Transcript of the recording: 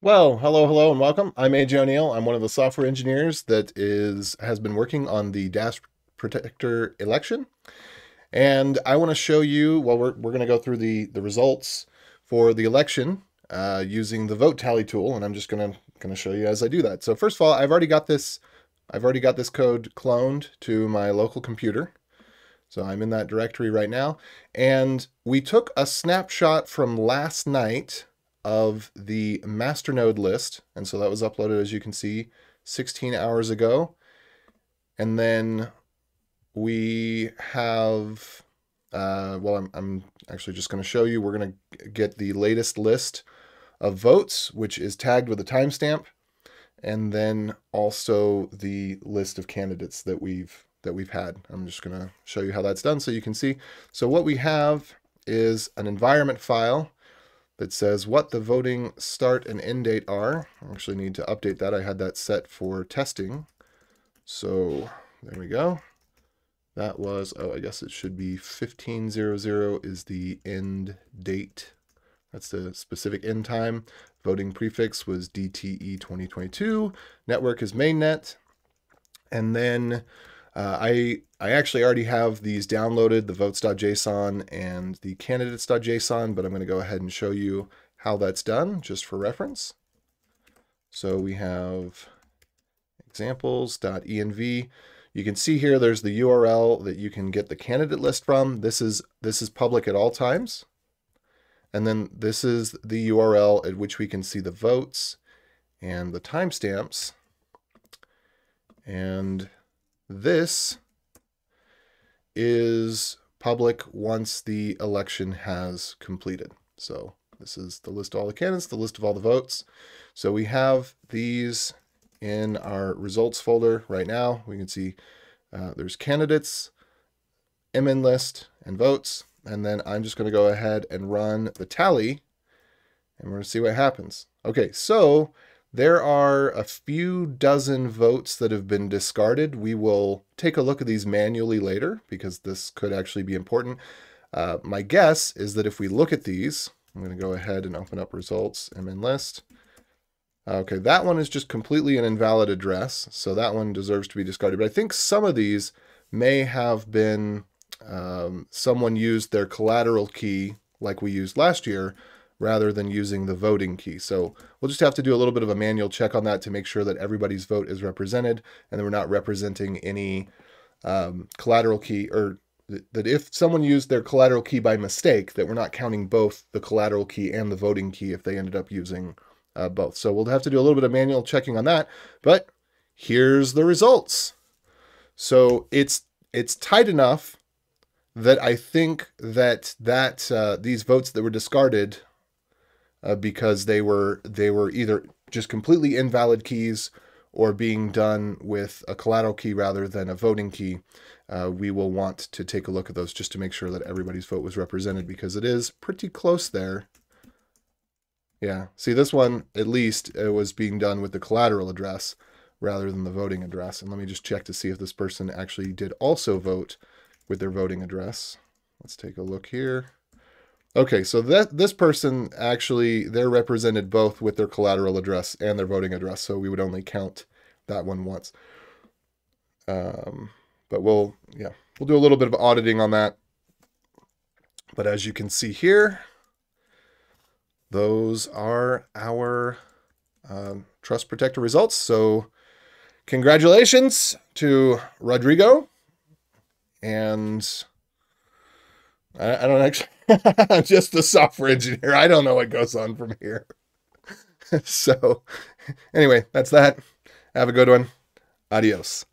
Well, hello, hello, and welcome. I'm AJ ONeal. I'm one of the software engineers that is has been working on the Dash Protector election. And I want to show you, well, we're, we're going to go through the, the results for the election uh, using the vote tally tool. And I'm just going to going to show you as I do that. So first of all, I've already got this, I've already got this code cloned to my local computer. So I'm in that directory right now. And we took a snapshot from last night of the masternode list. And so that was uploaded, as you can see, 16 hours ago. And then we have, uh, well, I'm, I'm actually just going to show you, we're going to get the latest list of votes, which is tagged with a timestamp, and then also the list of candidates that we've that we've had. I'm just going to show you how that's done so you can see. So what we have is an environment file that says what the voting start and end date are. I actually need to update that. I had that set for testing. So there we go. That was, oh, I guess it should be 1500 is the end date. That's the specific end time. Voting prefix was DTE 2022. Network is mainnet. And then uh, I I actually already have these downloaded, the votes.json and the candidates.json, but I'm going to go ahead and show you how that's done just for reference. So we have examples.env. You can see here there's the URL that you can get the candidate list from. This is this is public at all times. And then this is the URL at which we can see the votes and the timestamps. And this is public once the election has completed. So this is the list of all the candidates, the list of all the votes. So we have these in our results folder right now. We can see uh, there's candidates, MN list, and votes. And then I'm just going to go ahead and run the tally, and we're going to see what happens. Okay, so there are a few dozen votes that have been discarded. We will take a look at these manually later because this could actually be important. Uh, my guess is that if we look at these, I'm going to go ahead and open up results, MN list. Okay, that one is just completely an invalid address, so that one deserves to be discarded. But I think some of these may have been um, someone used their collateral key like we used last year rather than using the voting key. So we'll just have to do a little bit of a manual check on that to make sure that everybody's vote is represented and that we're not representing any um, collateral key or that if someone used their collateral key by mistake, that we're not counting both the collateral key and the voting key if they ended up using uh, both. So we'll have to do a little bit of manual checking on that, but here's the results. So it's it's tight enough that I think that that uh, these votes that were discarded uh, because they were they were either just completely invalid keys or being done with a collateral key rather than a voting key. Uh, we will want to take a look at those just to make sure that everybody's vote was represented because it is pretty close there. Yeah, see this one, at least it was being done with the collateral address rather than the voting address. And let me just check to see if this person actually did also vote with their voting address. Let's take a look here. Okay, so that this person actually they're represented both with their collateral address and their voting address, so we would only count that one once. Um, but we'll yeah we'll do a little bit of auditing on that. But as you can see here, those are our um, trust protector results. So congratulations to Rodrigo and I, I don't actually, I'm just a software engineer. I don't know what goes on from here. so, anyway, that's that. Have a good one. Adios.